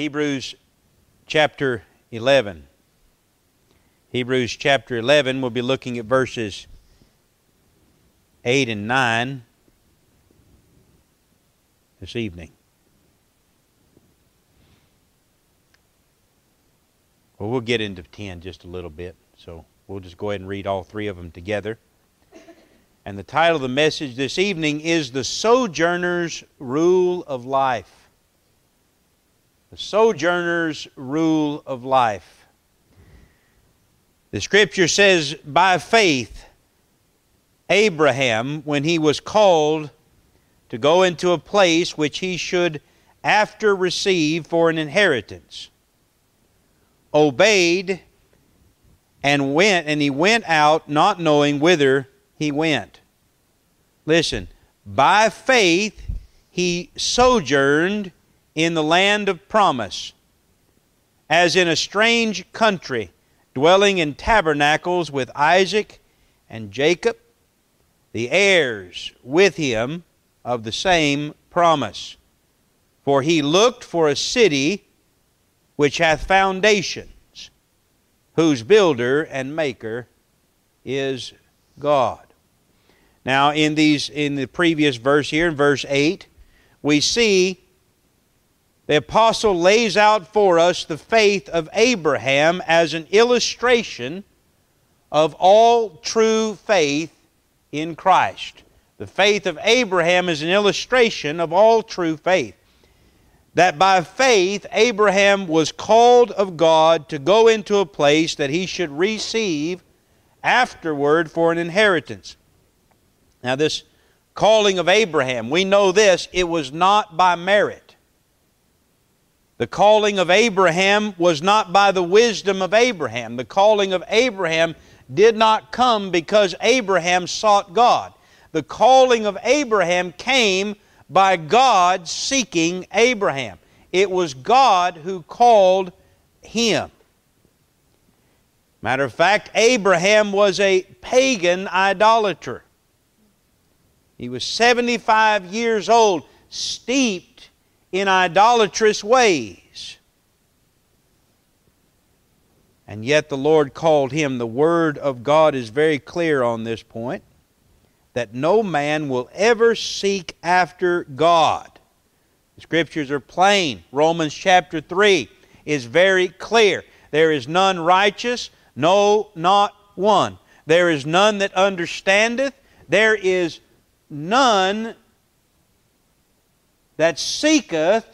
Hebrews chapter 11. Hebrews chapter 11, we'll be looking at verses 8 and 9 this evening. Well, we'll get into 10 just a little bit, so we'll just go ahead and read all three of them together. And the title of the message this evening is The Sojourner's Rule of Life. The Sojourner's Rule of Life. The scripture says, By faith, Abraham, when he was called to go into a place which he should after receive for an inheritance, obeyed and went, and he went out not knowing whither he went. Listen, by faith he sojourned in the land of promise, as in a strange country, dwelling in tabernacles with Isaac and Jacob, the heirs with him of the same promise. For he looked for a city which hath foundations, whose builder and maker is God. Now, in these in the previous verse here, in verse 8, we see the apostle lays out for us the faith of Abraham as an illustration of all true faith in Christ. The faith of Abraham is an illustration of all true faith. That by faith, Abraham was called of God to go into a place that he should receive afterward for an inheritance. Now, this calling of Abraham, we know this, it was not by merit. The calling of Abraham was not by the wisdom of Abraham. The calling of Abraham did not come because Abraham sought God. The calling of Abraham came by God seeking Abraham. It was God who called him. Matter of fact, Abraham was a pagan idolater. He was 75 years old, steeped in idolatrous ways. And yet the Lord called him. The Word of God is very clear on this point that no man will ever seek after God. The scriptures are plain. Romans chapter 3 is very clear. There is none righteous, no, not one. There is none that understandeth. There is none that seeketh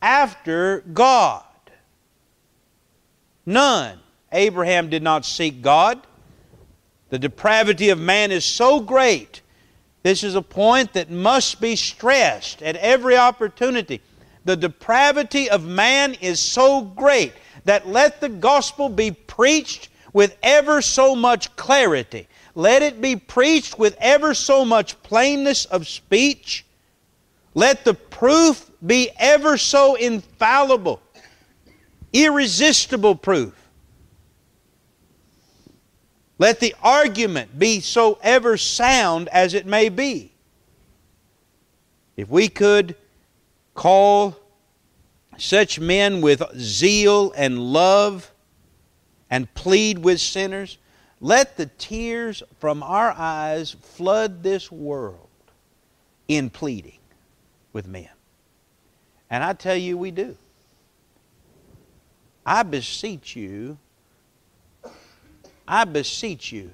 after God. None. Abraham did not seek God. The depravity of man is so great this is a point that must be stressed at every opportunity. The depravity of man is so great that let the gospel be preached with ever so much clarity. Let it be preached with ever so much plainness of speech. Let the proof be ever so infallible, irresistible proof. Let the argument be so ever sound as it may be. If we could call such men with zeal and love and plead with sinners, let the tears from our eyes flood this world in pleading with men. And I tell you, we do. I beseech you I beseech you,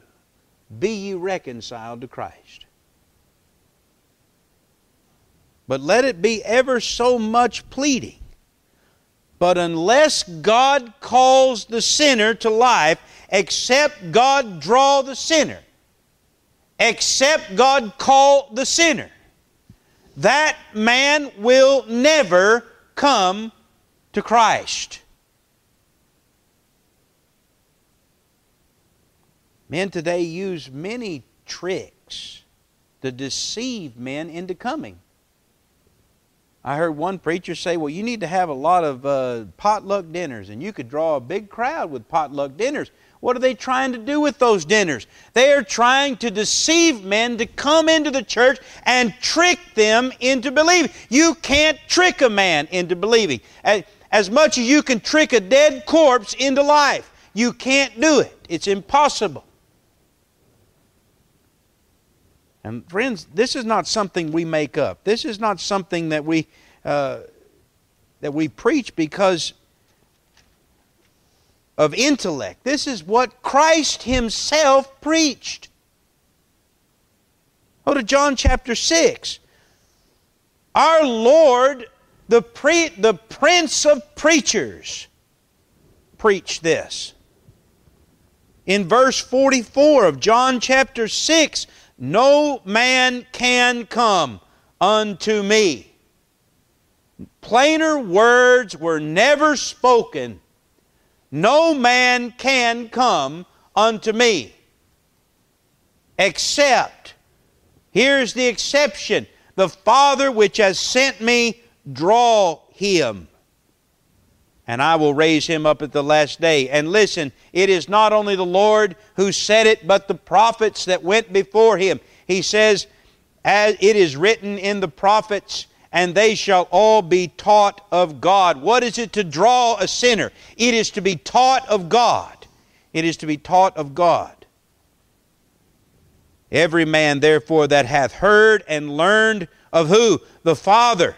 be ye reconciled to Christ. But let it be ever so much pleading. But unless God calls the sinner to life, except God draw the sinner, except God call the sinner, that man will never come to Christ. Men today use many tricks to deceive men into coming. I heard one preacher say, Well, you need to have a lot of uh, potluck dinners, and you could draw a big crowd with potluck dinners. What are they trying to do with those dinners? They are trying to deceive men to come into the church and trick them into believing. You can't trick a man into believing. as much as you can trick a dead corpse into life. You can't do it, it's impossible. And friends, this is not something we make up. This is not something that we uh, that we preach because of intellect. This is what Christ Himself preached. Go to John chapter 6. Our Lord, the, pre- the Prince of Preachers, preached this. In verse 44 of John chapter 6, no man can come unto me. Plainer words were never spoken. No man can come unto me. Except, here's the exception the Father which has sent me, draw him. And I will raise him up at the last day. And listen, it is not only the Lord who said it, but the prophets that went before him. He says, As it is written in the prophets, and they shall all be taught of God. What is it to draw a sinner? It is to be taught of God. It is to be taught of God. Every man, therefore, that hath heard and learned of who? The Father.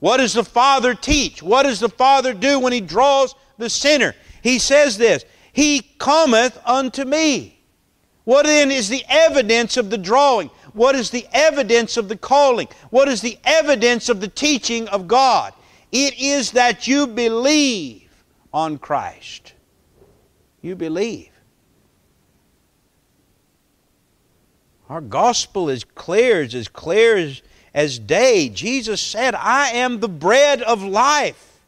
What does the Father teach? What does the Father do when He draws the sinner? He says this He cometh unto me. What then is the evidence of the drawing? What is the evidence of the calling? What is the evidence of the teaching of God? It is that you believe on Christ. You believe. Our gospel is clear, it's as clear as, as day. Jesus said, I am the bread of life.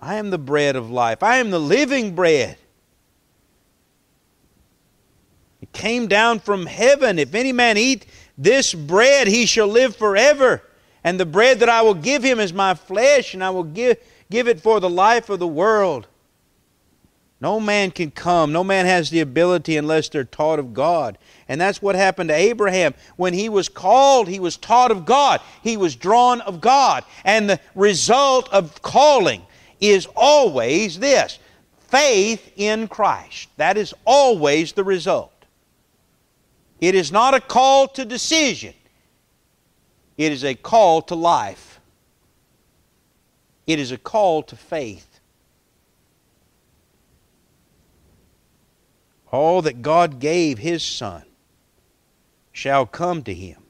I am the bread of life. I am the living bread. It came down from heaven. If any man eat this bread, he shall live forever. And the bread that I will give him is my flesh, and I will give, give it for the life of the world. No man can come. No man has the ability unless they're taught of God. And that's what happened to Abraham. When he was called, he was taught of God. He was drawn of God. And the result of calling is always this faith in Christ. That is always the result. It is not a call to decision, it is a call to life. It is a call to faith. all that God gave His Son shall come to him.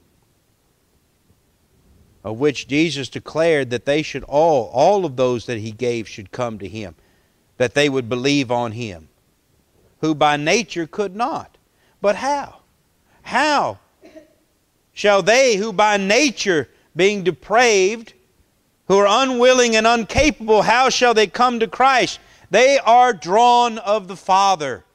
Of which Jesus declared that they should all, all of those that He gave should come to Him, that they would believe on Him, who by nature could not. But how? How shall they who by nature, being depraved, who are unwilling and incapable, how shall they come to Christ? They are drawn of the Father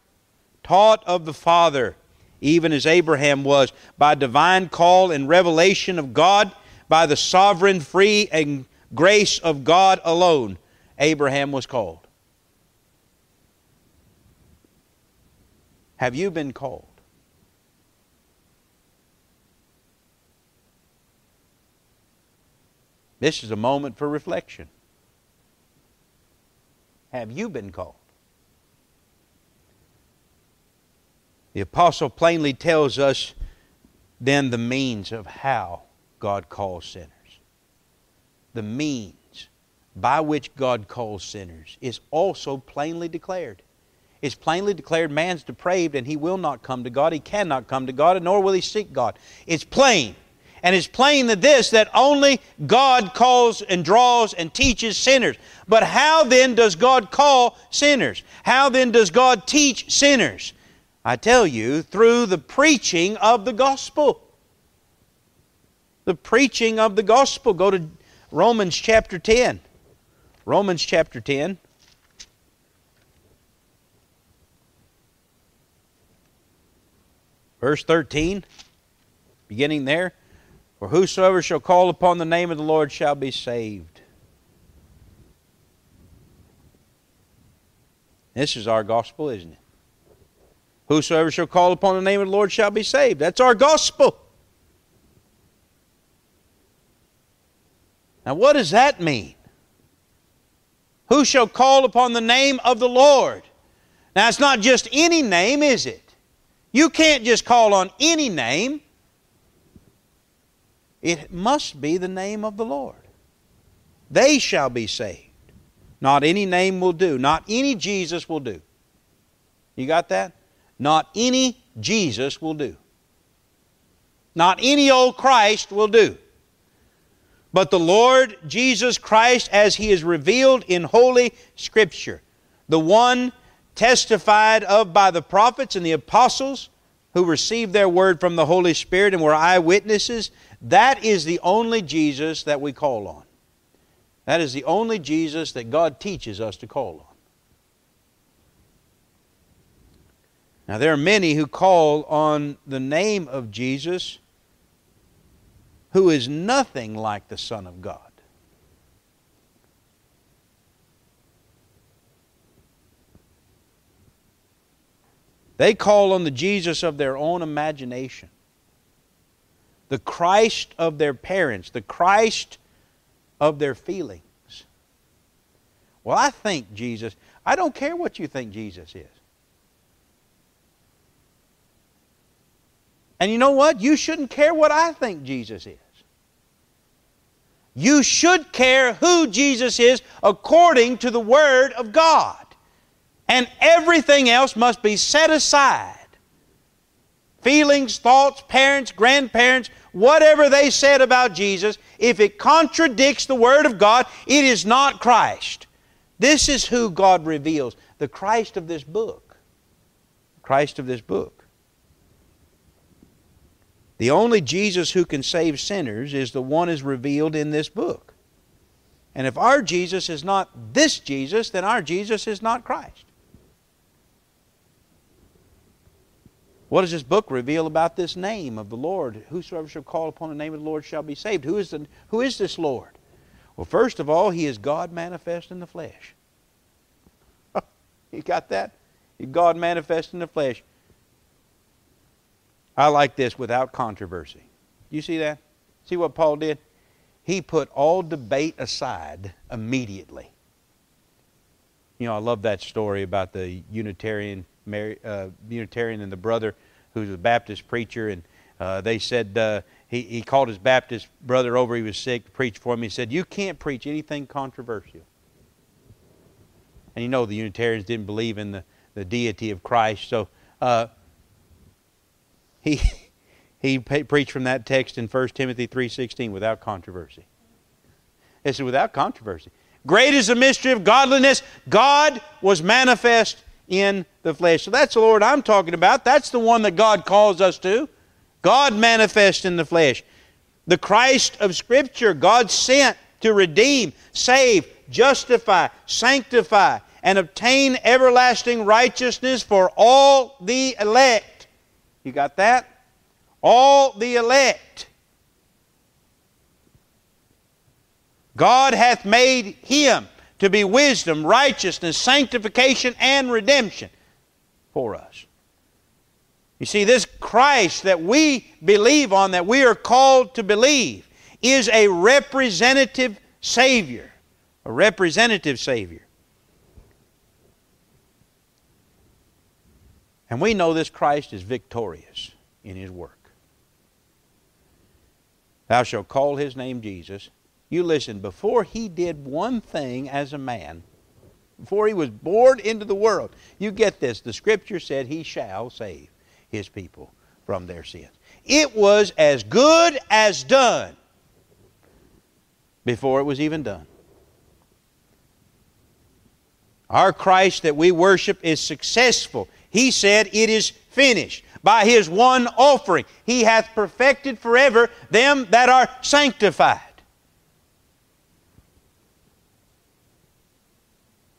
taught of the Father, even as Abraham was, by divine call and revelation of God, by the sovereign, free, and grace of God alone, Abraham was called. Have you been called? This is a moment for reflection. Have you been called? The apostle plainly tells us then the means of how God calls sinners. The means by which God calls sinners is also plainly declared. It's plainly declared man's depraved and he will not come to God. He cannot come to God, and nor will he seek God. It's plain. And it's plain that this, that only God calls and draws and teaches sinners. But how then does God call sinners? How then does God teach sinners? I tell you, through the preaching of the gospel. The preaching of the gospel. Go to Romans chapter 10. Romans chapter 10. Verse 13, beginning there. For whosoever shall call upon the name of the Lord shall be saved. This is our gospel, isn't it? Whosoever shall call upon the name of the Lord shall be saved. That's our gospel. Now, what does that mean? Who shall call upon the name of the Lord? Now, it's not just any name, is it? You can't just call on any name. It must be the name of the Lord. They shall be saved. Not any name will do. Not any Jesus will do. You got that? Not any Jesus will do. Not any old Christ will do. But the Lord Jesus Christ, as He is revealed in Holy Scripture, the one testified of by the prophets and the apostles who received their word from the Holy Spirit and were eyewitnesses, that is the only Jesus that we call on. That is the only Jesus that God teaches us to call on. Now, there are many who call on the name of Jesus who is nothing like the Son of God. They call on the Jesus of their own imagination, the Christ of their parents, the Christ of their feelings. Well, I think Jesus, I don't care what you think Jesus is. And you know what? You shouldn't care what I think Jesus is. You should care who Jesus is according to the Word of God. And everything else must be set aside. Feelings, thoughts, parents, grandparents, whatever they said about Jesus, if it contradicts the Word of God, it is not Christ. This is who God reveals the Christ of this book. Christ of this book. The only Jesus who can save sinners is the one is revealed in this book. And if our Jesus is not this Jesus, then our Jesus is not Christ. What does this book reveal about this name of the Lord? Whosoever shall call upon the name of the Lord shall be saved. Who is, the, who is this Lord? Well, first of all, He is God manifest in the flesh. you got that? God manifest in the flesh. I like this without controversy. You see that? See what Paul did? He put all debate aside immediately. You know, I love that story about the Unitarian, uh, Unitarian and the brother who's a Baptist preacher, and uh, they said uh, he, he called his Baptist brother over. He was sick to preach for him. He said, "You can't preach anything controversial." And you know the Unitarians didn't believe in the, the deity of Christ, so uh, he, he preached from that text in 1 Timothy 3.16 without controversy. It said, without controversy. Great is the mystery of godliness. God was manifest in the flesh. So that's the Lord I'm talking about. That's the one that God calls us to. God manifest in the flesh. The Christ of Scripture, God sent to redeem, save, justify, sanctify, and obtain everlasting righteousness for all the elect. You got that? All the elect. God hath made him to be wisdom, righteousness, sanctification, and redemption for us. You see, this Christ that we believe on, that we are called to believe, is a representative Savior. A representative Savior. And we know this Christ is victorious in his work. Thou shalt call his name Jesus. You listen, before he did one thing as a man, before he was born into the world, you get this. The scripture said he shall save his people from their sins. It was as good as done before it was even done. Our Christ that we worship is successful he said, It is finished. By his one offering, he hath perfected forever them that are sanctified.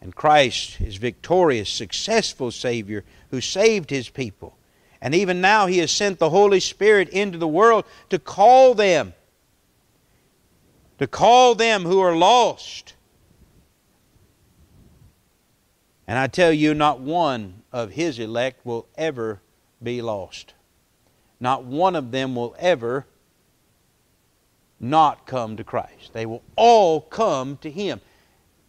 And Christ is victorious, successful Savior who saved his people. And even now he has sent the Holy Spirit into the world to call them, to call them who are lost. And I tell you, not one of his elect will ever be lost. Not one of them will ever not come to Christ. They will all come to him.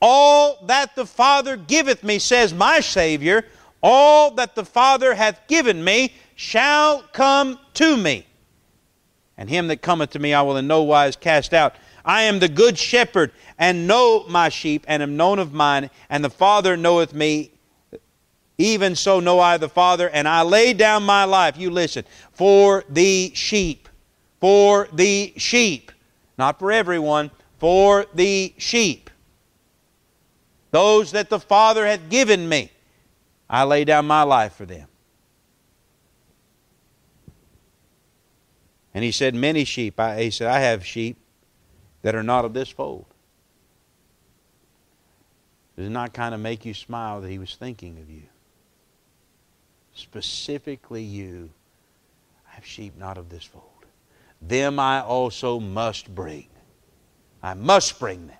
All that the Father giveth me, says my Savior, all that the Father hath given me shall come to me. And him that cometh to me I will in no wise cast out. I am the good shepherd, and know my sheep, and am known of mine, and the Father knoweth me. Even so know I the Father, and I lay down my life, you listen, for the sheep. For the sheep. Not for everyone, for the sheep. Those that the Father hath given me, I lay down my life for them. And he said, Many sheep. I, he said, I have sheep that are not of this fold. Does it not kind of make you smile that he was thinking of you? Specifically, you. I have sheep not of this fold. Them I also must bring. I must bring them.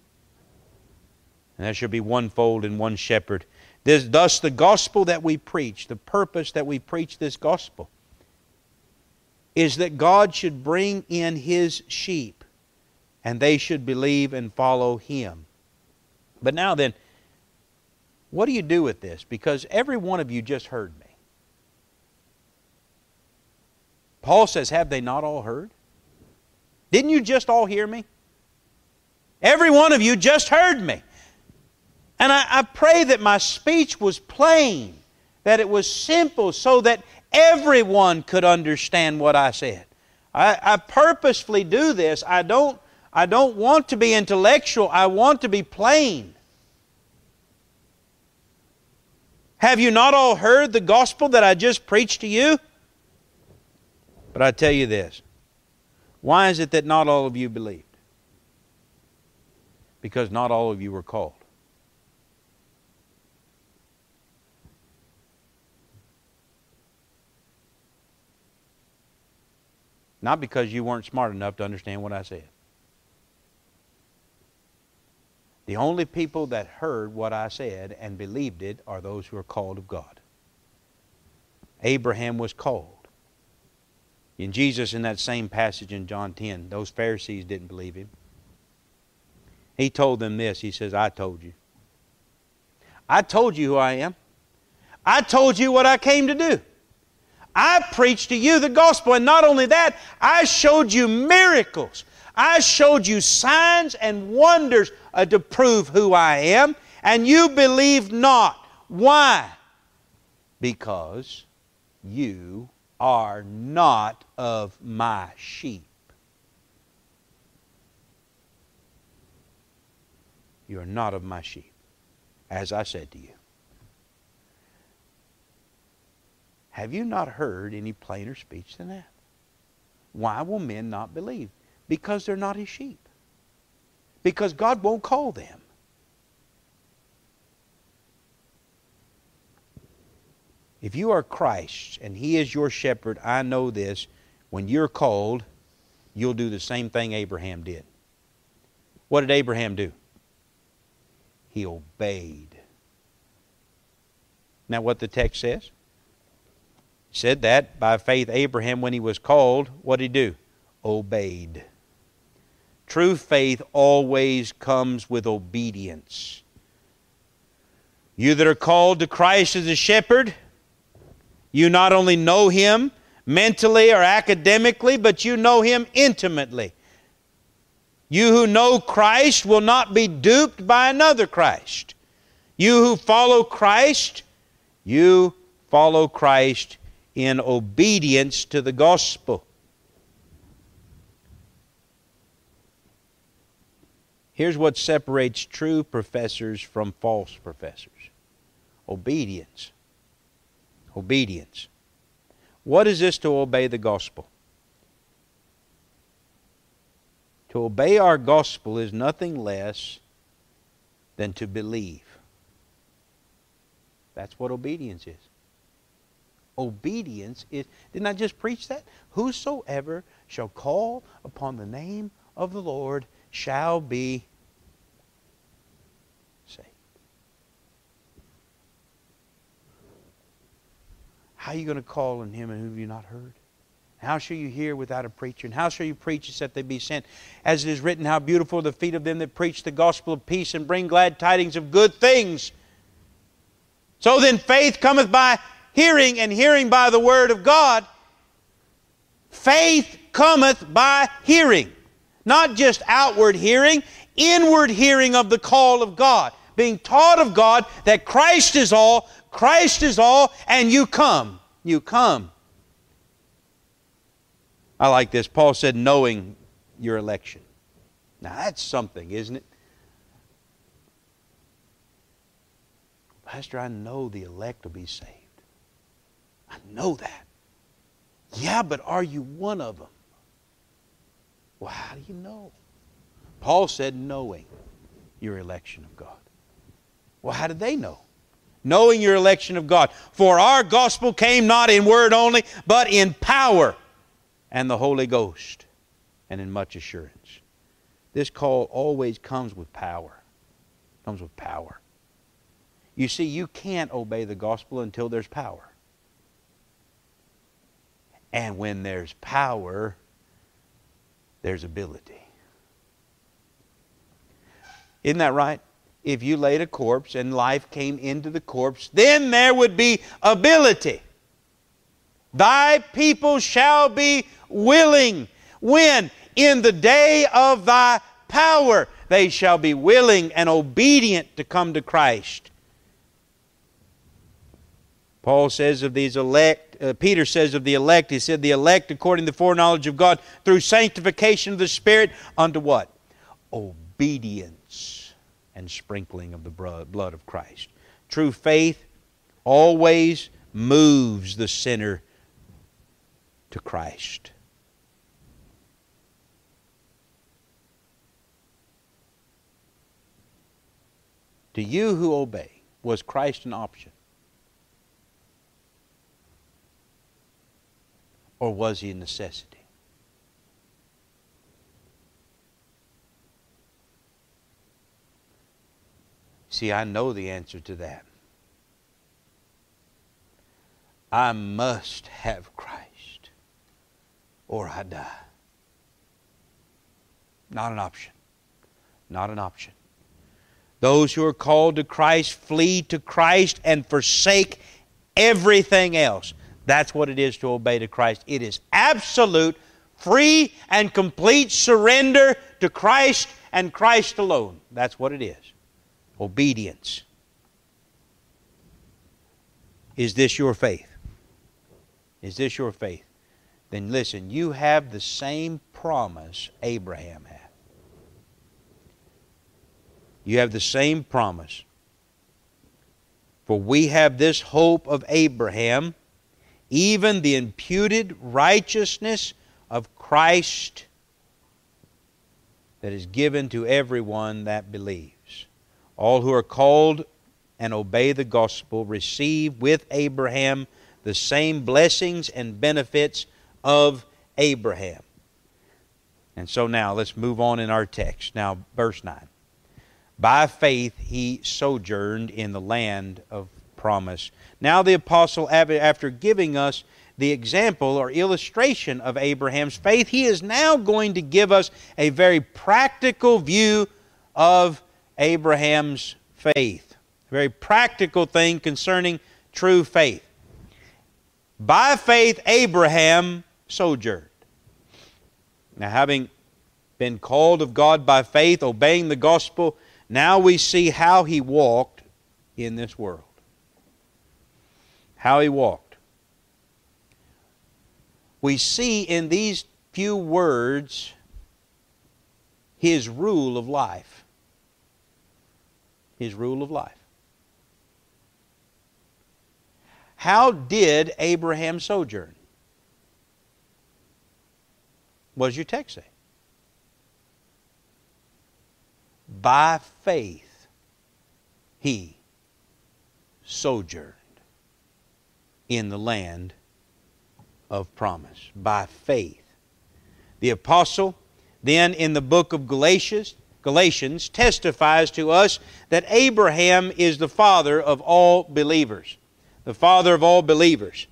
And there shall be one fold and one shepherd. This, thus, the gospel that we preach, the purpose that we preach this gospel, is that God should bring in His sheep and they should believe and follow him. But now then, what do you do with this? Because every one of you just heard me. Paul says, Have they not all heard? Didn't you just all hear me? Every one of you just heard me. And I, I, pray that my speech was plain, that it was simple, so that everyone could understand what I said. I, I purposefully do this. I don't I don't want to be intellectual, I want to be plain. Have you not all heard the gospel that I just preached to you? But I tell you this why is it that not all of you believed? Because not all of you were called. Not because you weren't smart enough to understand what I said. The only people that heard what I said and believed it are those who are called of God. Abraham was called. In Jesus, in that same passage in John 10, those Pharisees didn't believe him. He told them this He says, I told you. I told you who I am. I told you what I came to do. I preached to you the gospel, and not only that, I showed you miracles. I showed you signs and wonders uh, to prove who I am, and you believe not. Why? Because you are not of my sheep. You are not of my sheep, as I said to you. Have you not heard any plainer speech than that? Why will men not believe? Because they're not his sheep because God won't call them. If you are Christ and He is your shepherd, I know this. When you're called, you'll do the same thing Abraham did. What did Abraham do? He obeyed. Now, what the text says? Said that by faith, Abraham, when he was called, what did he do? Obeyed. True faith always comes with obedience. You that are called to Christ as a shepherd, you not only know Him mentally or academically, but you know Him intimately. You who know Christ will not be duped by another Christ. You who follow Christ, you follow Christ in obedience to the gospel. Here's what separates true professors from false professors obedience. Obedience. What is this to obey the gospel? To obey our gospel is nothing less than to believe. That's what obedience is. Obedience is, didn't I just preach that? Whosoever shall call upon the name of the Lord shall be saved. How are you going to call on him and who have you not heard? How shall you hear without a preacher? And how shall you preach except they be sent? As it is written, How beautiful are the feet of them that preach the gospel of peace and bring glad tidings of good things. So then faith cometh by hearing, and hearing by the word of God. Faith cometh by hearing. Not just outward hearing, inward hearing of the call of God. Being taught of God that Christ is all, Christ is all, and you come. You come. I like this. Paul said, knowing your election. Now that's something, isn't it? Pastor, I know the elect will be saved. I know that. Yeah, but are you one of them? Well, how do you know? Paul said, knowing your election of God. Well, how did they know? Knowing your election of God. For our gospel came not in word only, but in power and the Holy Ghost and in much assurance. This call always comes with power. Comes with power. You see, you can't obey the gospel until there's power. And when there's power, there's ability. Isn't that right? If you laid a corpse and life came into the corpse, then there would be ability. Thy people shall be willing. When? In the day of thy power, they shall be willing and obedient to come to Christ. Paul says of these elect, uh, Peter says of the elect, he said, the elect according to the foreknowledge of God through sanctification of the Spirit unto what? Obedience and sprinkling of the blood of Christ. True faith always moves the sinner to Christ. To you who obey, was Christ an option? Or was he a necessity? See, I know the answer to that. I must have Christ or I die. Not an option. Not an option. Those who are called to Christ flee to Christ and forsake everything else. That's what it is to obey to Christ. It is absolute, free, and complete surrender to Christ and Christ alone. That's what it is. Obedience. Is this your faith? Is this your faith? Then listen, you have the same promise Abraham had. You have the same promise. For we have this hope of Abraham even the imputed righteousness of Christ that is given to everyone that believes. All who are called and obey the gospel receive with Abraham the same blessings and benefits of Abraham. And so now let's move on in our text. Now, verse 9. By faith he sojourned in the land of promise. Now, the apostle, after giving us the example or illustration of Abraham's faith, he is now going to give us a very practical view of Abraham's faith. A very practical thing concerning true faith. By faith, Abraham sojourned. Now, having been called of God by faith, obeying the gospel, now we see how he walked in this world how he walked. We see in these few words his rule of life. His rule of life. How did Abraham sojourn? What does your text say? By faith he sojourned in the land of promise by faith. The apostle then in the book of Galatians Galatians testifies to us that Abraham is the father of all believers. The father of all believers.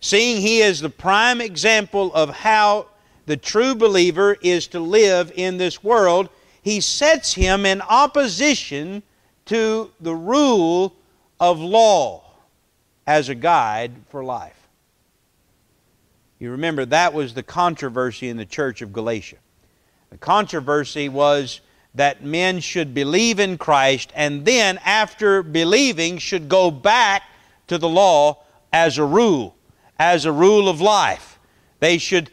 seeing he is the prime example of how the true believer is to live in this world, he sets him in opposition to the rule of law as a guide for life. You remember that was the controversy in the church of Galatia. The controversy was that men should believe in Christ and then, after believing, should go back to the law as a rule, as a rule of life. They should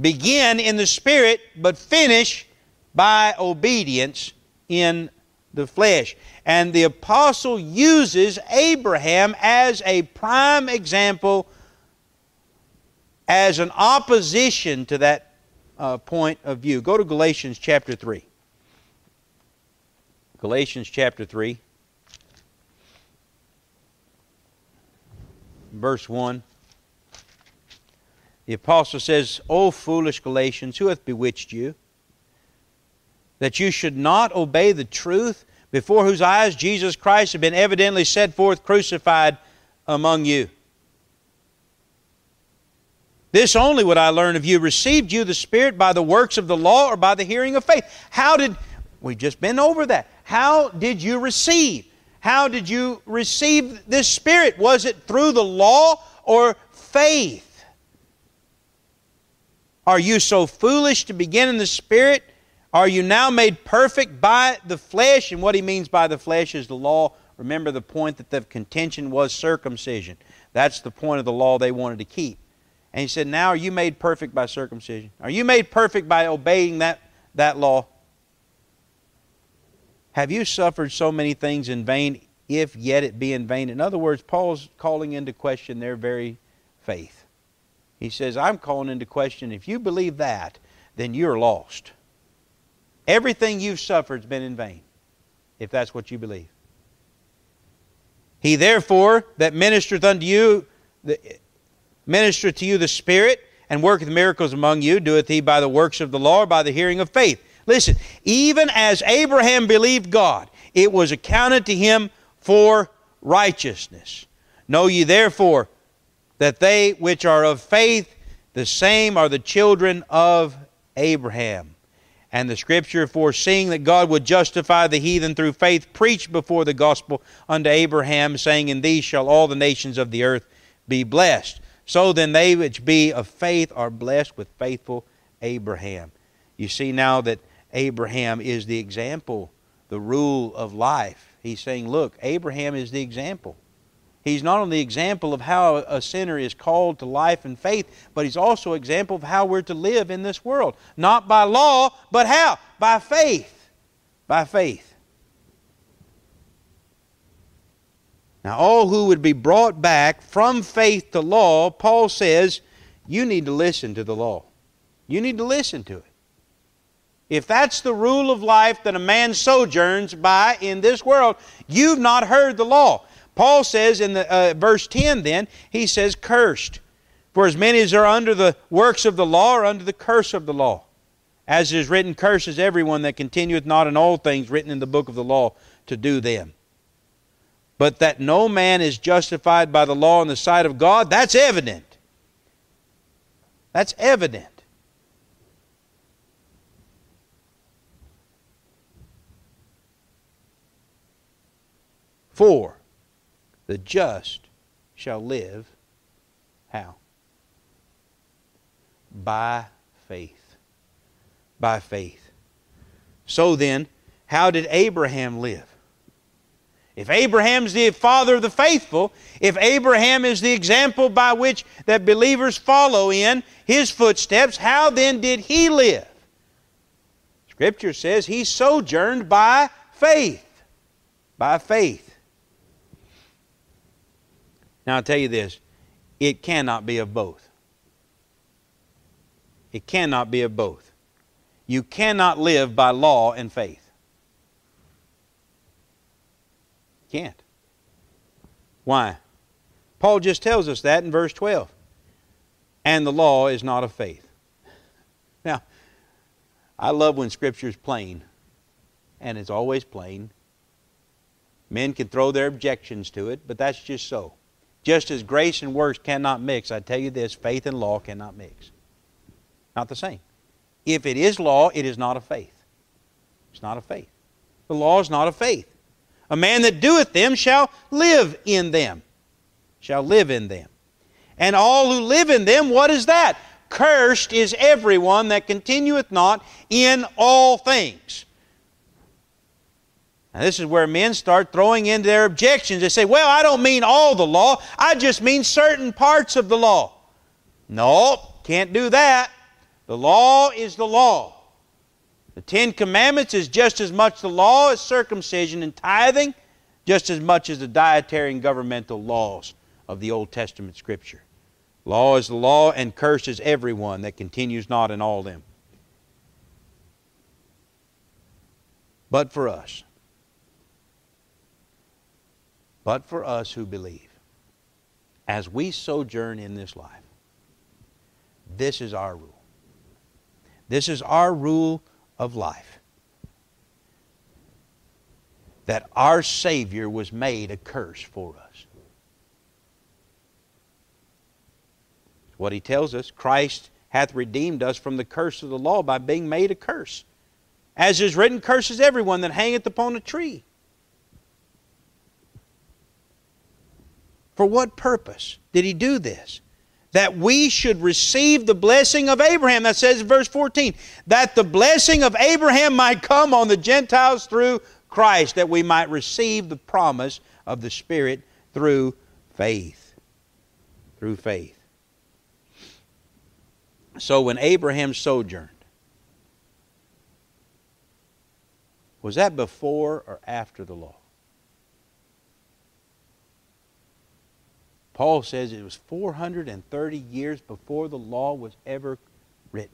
begin in the Spirit but finish by obedience in the flesh. And the apostle uses Abraham as a prime example, as an opposition to that uh, point of view. Go to Galatians chapter 3. Galatians chapter 3, verse 1. The apostle says, O foolish Galatians, who hath bewitched you? That you should not obey the truth, before whose eyes Jesus Christ had been evidently set forth crucified among you. This only would I learn of you. Received you the Spirit by the works of the law or by the hearing of faith? How did, we've just been over that. How did you receive? How did you receive this Spirit? Was it through the law or faith? Are you so foolish to begin in the Spirit? Are you now made perfect by the flesh? And what he means by the flesh is the law. Remember the point that the contention was circumcision. That's the point of the law they wanted to keep. And he said, Now are you made perfect by circumcision? Are you made perfect by obeying that, that law? Have you suffered so many things in vain, if yet it be in vain? In other words, Paul's calling into question their very faith. He says, I'm calling into question, if you believe that, then you're lost. Everything you've suffered has been in vain, if that's what you believe. He therefore that ministereth unto you, ministereth to you the Spirit, and worketh miracles among you, doeth he by the works of the law or by the hearing of faith? Listen, even as Abraham believed God, it was accounted to him for righteousness. Know ye therefore that they which are of faith, the same are the children of Abraham. And the scripture, foreseeing that God would justify the heathen through faith, preached before the gospel unto Abraham, saying, In these shall all the nations of the earth be blessed. So then they which be of faith are blessed with faithful Abraham. You see now that Abraham is the example, the rule of life. He's saying, look, Abraham is the example. He's not only the example of how a sinner is called to life and faith, but he's also an example of how we're to live in this world. Not by law, but how? By faith. By faith. Now, all who would be brought back from faith to law, Paul says, you need to listen to the law. You need to listen to it. If that's the rule of life that a man sojourns by in this world, you've not heard the law. Paul says in the, uh, verse 10 then, he says, cursed. For as many as are under the works of the law are under the curse of the law. As it is written, curses everyone that continueth not in all things written in the book of the law to do them. But that no man is justified by the law in the sight of God, that's evident. That's evident. For the just shall live how? By faith. By faith. So then, how did Abraham live? If Abraham's the father of the faithful, if Abraham is the example by which that believers follow in his footsteps, how then did he live? Scripture says he sojourned by faith. By faith. Now, I'll tell you this it cannot be of both. It cannot be of both. You cannot live by law and faith. can't. Why? Paul just tells us that in verse 12. And the law is not of faith. Now, I love when Scripture is plain, and it's always plain. Men can throw their objections to it, but that's just so. Just as grace and works cannot mix, I tell you this faith and law cannot mix. Not the same. If it is law, it is not a faith. It's not a faith. The law is not a faith. A man that doeth them shall live in them. Shall live in them. And all who live in them, what is that? Cursed is everyone that continueth not in all things. Now, this is where men start throwing in their objections. They say, Well, I don't mean all the law, I just mean certain parts of the law. No, can't do that. The law is the law. The Ten Commandments is just as much the law as circumcision and tithing, just as much as the dietary and governmental laws of the Old Testament Scripture. Law is the law, and curse curses everyone that continues not in all them. But for us, but for us who believe, as we sojourn in this life, this is our rule. This is our rule of life. That our Savior was made a curse for us. What he tells us Christ hath redeemed us from the curse of the law by being made a curse. As is written, curses everyone that hangeth upon a tree. For what purpose did he do this? That we should receive the blessing of Abraham. That says in verse 14, that the blessing of Abraham might come on the Gentiles through Christ, that we might receive the promise of the Spirit through faith. Through faith. So when Abraham sojourned, was that before or after the law? Paul says it was 430 years before the law was ever written.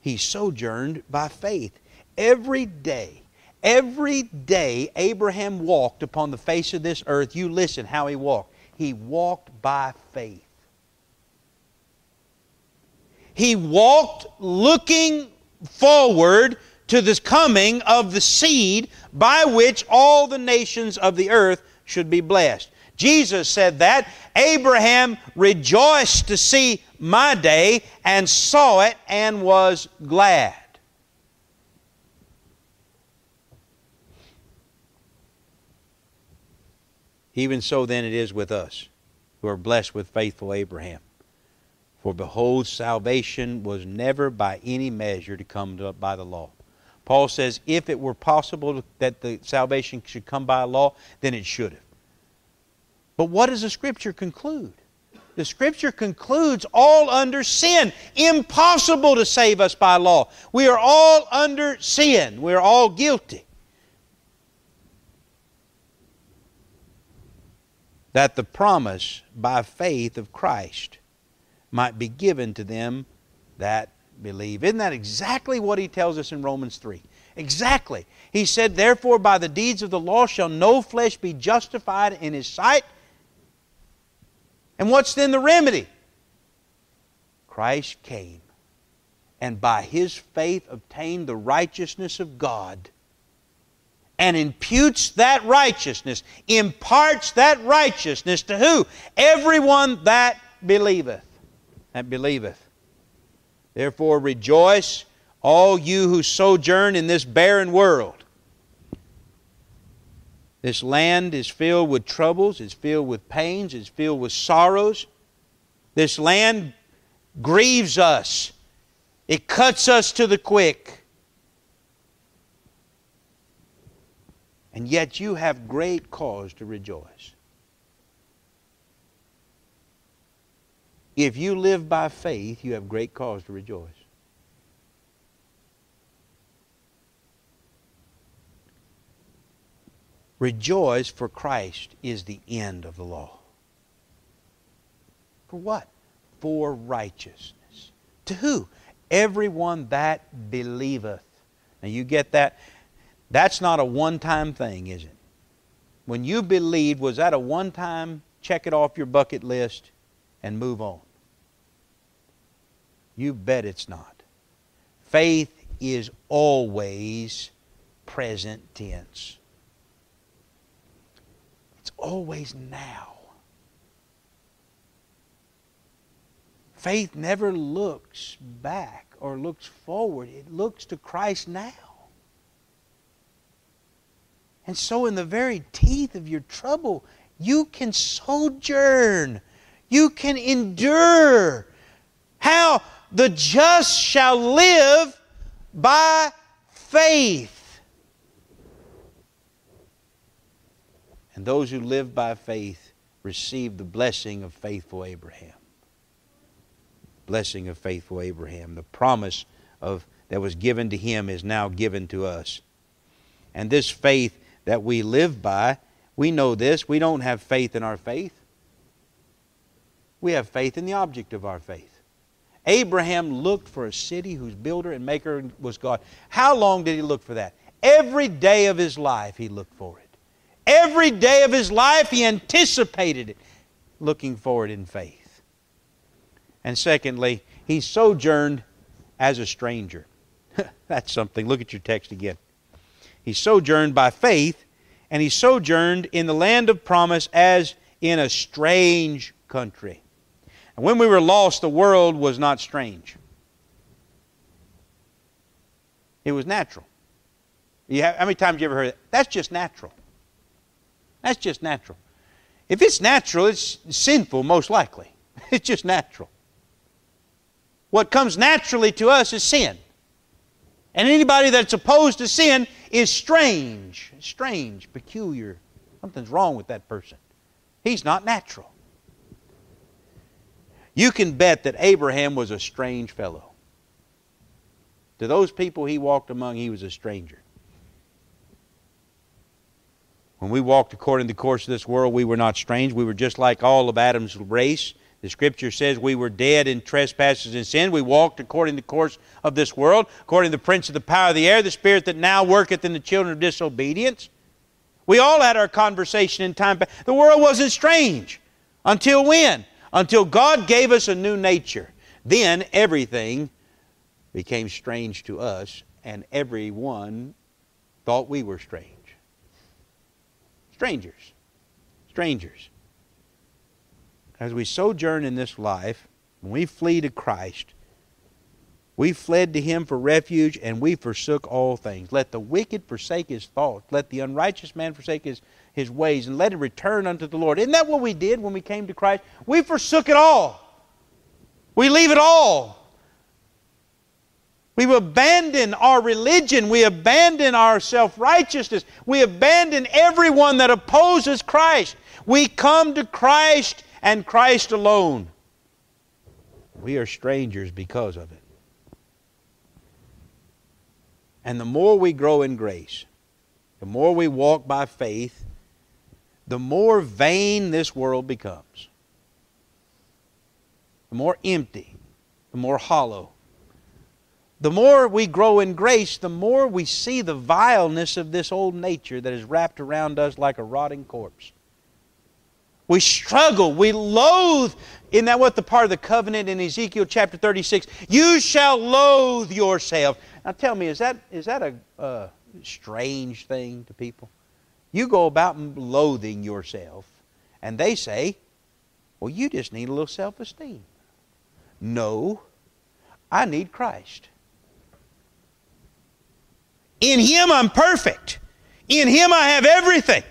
He sojourned by faith. Every day, every day Abraham walked upon the face of this earth, you listen how he walked. He walked by faith. He walked looking forward to the coming of the seed by which all the nations of the earth should be blessed. Jesus said that. Abraham rejoiced to see my day and saw it and was glad. Even so, then, it is with us who are blessed with faithful Abraham. For behold, salvation was never by any measure to come to, by the law. Paul says if it were possible that the salvation should come by law, then it should have. But what does the Scripture conclude? The Scripture concludes all under sin. Impossible to save us by law. We are all under sin. We are all guilty. That the promise by faith of Christ might be given to them that believe. Isn't that exactly what he tells us in Romans 3? Exactly. He said, Therefore, by the deeds of the law shall no flesh be justified in his sight. And what's then the remedy? Christ came and by his faith obtained the righteousness of God and imputes that righteousness, imparts that righteousness to who? Everyone that believeth. That believeth. Therefore, rejoice, all you who sojourn in this barren world. This land is filled with troubles, it's filled with pains, it's filled with sorrows. This land grieves us, it cuts us to the quick. And yet you have great cause to rejoice. If you live by faith, you have great cause to rejoice. Rejoice, for Christ is the end of the law. For what? For righteousness. To who? Everyone that believeth. Now you get that? That's not a one time thing, is it? When you believed, was that a one time check it off your bucket list and move on? You bet it's not. Faith is always present tense. It's always now. Faith never looks back or looks forward, it looks to Christ now. And so, in the very teeth of your trouble, you can sojourn, you can endure. How? The just shall live by faith. And those who live by faith receive the blessing of faithful Abraham. Blessing of faithful Abraham. The promise of that was given to him is now given to us. And this faith that we live by, we know this. We don't have faith in our faith. We have faith in the object of our faith. Abraham looked for a city whose builder and maker was God. How long did he look for that? Every day of his life he looked for it. Every day of his life he anticipated it, looking for it in faith. And secondly, he sojourned as a stranger. That's something. Look at your text again. He sojourned by faith, and he sojourned in the land of promise as in a strange country. And when we were lost, the world was not strange. It was natural. Have, how many times you ever heard that? That's just natural. That's just natural. If it's natural, it's sinful, most likely. It's just natural. What comes naturally to us is sin. And anybody that's opposed to sin is strange. Strange, peculiar. Something's wrong with that person. He's not natural. You can bet that Abraham was a strange fellow. To those people he walked among, he was a stranger. When we walked according to the course of this world, we were not strange. We were just like all of Adam's race. The scripture says we were dead in trespasses and sin. We walked according to the course of this world, according to the prince of the power of the air, the spirit that now worketh in the children of disobedience. We all had our conversation in time. The world wasn't strange. Until when? Until God gave us a new nature. Then everything became strange to us, and everyone thought we were strange. Strangers. Strangers. As we sojourn in this life, when we flee to Christ, we fled to him for refuge, and we forsook all things. Let the wicked forsake his thoughts. Let the unrighteous man forsake his his ways and let him return unto the Lord. Isn't that what we did when we came to Christ? We forsook it all. We leave it all. We abandon our religion. We abandon our self righteousness. We abandon everyone that opposes Christ. We come to Christ and Christ alone. We are strangers because of it. And the more we grow in grace, the more we walk by faith, the more vain this world becomes. The more empty, the more hollow. The more we grow in grace, the more we see the vileness of this old nature that is wrapped around us like a rotting corpse. We struggle, we loathe. Isn't that what the part of the covenant in Ezekiel chapter 36? You shall loathe yourself. Now tell me, is that, is that a uh, strange thing to people? You go about loathing yourself, and they say, Well, you just need a little self esteem. No, I need Christ. In Him I'm perfect. In Him I have everything.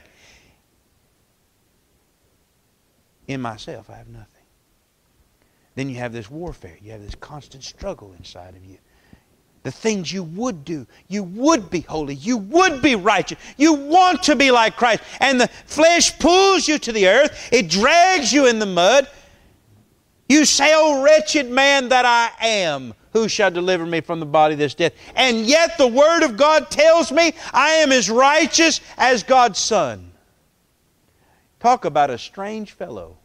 In myself I have nothing. Then you have this warfare. You have this constant struggle inside of you the things you would do. You would be holy. You would be righteous. You want to be like Christ. And the flesh pulls you to the earth, it drags you in the mud. You say, Oh, wretched man that I am, who shall deliver me from the body of this death? And yet the Word of God tells me I am as righteous as God's Son. Talk about a strange fellow.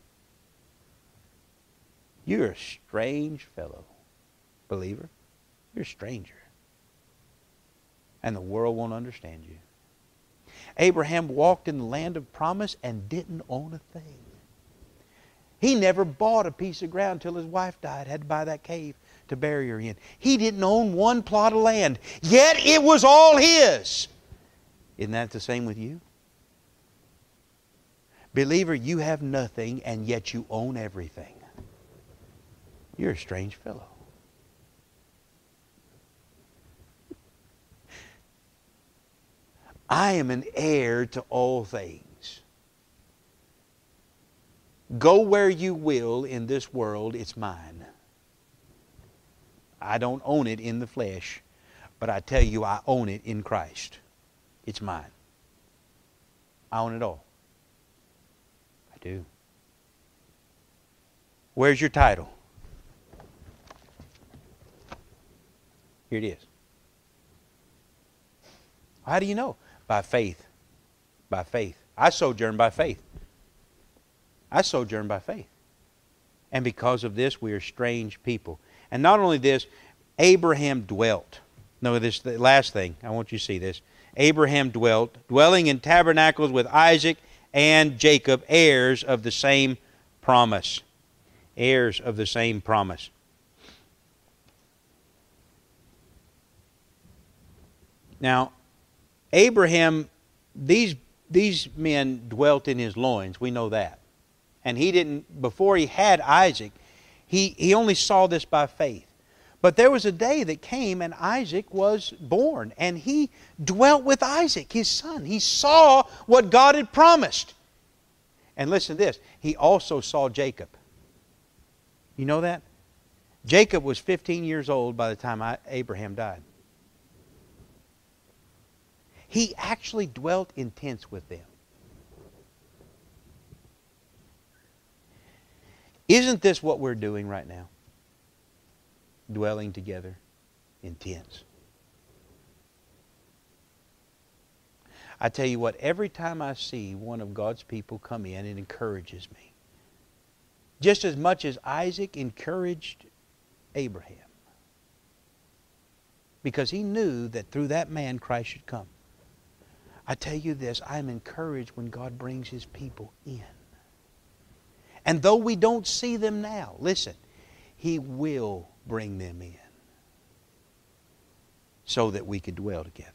You're a strange fellow, believer. You're a stranger. And the world won't understand you. Abraham walked in the land of promise and didn't own a thing. He never bought a piece of ground till his wife died, had to buy that cave to bury her in. He didn't own one plot of land, yet it was all his. Isn't that the same with you? Believer, you have nothing and yet you own everything. You're a strange fellow. I am an heir to all things. Go where you will in this world, it's mine. I don't own it in the flesh, but I tell you, I own it in Christ. It's mine. I own it all. I do. Where's your title? Here it is. How do you know? By faith. By faith. I sojourn by faith. I sojourn by faith. And because of this, we are strange people. And not only this, Abraham dwelt. No, this the last thing. I want you to see this. Abraham dwelt, dwelling in tabernacles with Isaac and Jacob, heirs of the same promise. Heirs of the same promise. Now, Abraham, these, these men dwelt in his loins. We know that. And he didn't, before he had Isaac, he, he only saw this by faith. But there was a day that came and Isaac was born, and he dwelt with Isaac, his son. He saw what God had promised. And listen to this he also saw Jacob. You know that? Jacob was 15 years old by the time Abraham died. He actually dwelt in tents with them. Isn't this what we're doing right now? Dwelling together in tents. I tell you what, every time I see one of God's people come in, it encourages me. Just as much as Isaac encouraged Abraham. Because he knew that through that man Christ should come. I tell you this, I'm encouraged when God brings his people in. And though we don't see them now, listen, he will bring them in so that we could dwell together.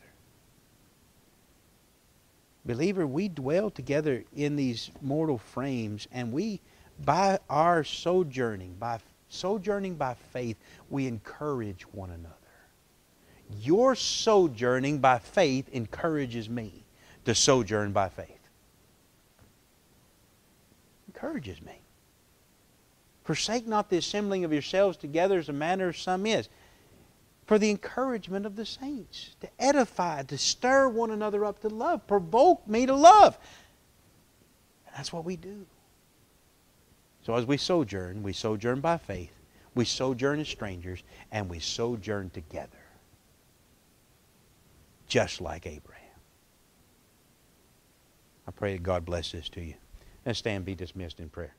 Believer, we dwell together in these mortal frames, and we, by our sojourning, by sojourning by faith, we encourage one another. Your sojourning by faith encourages me to sojourn by faith. Encourages me. Forsake not the assembling of yourselves together as a manner of some is. For the encouragement of the saints, to edify, to stir one another up to love, provoke me to love. And that's what we do. So as we sojourn, we sojourn by faith, we sojourn as strangers, and we sojourn together. Just like Abraham. I pray that God bless this to you. Let's stand be dismissed in prayer.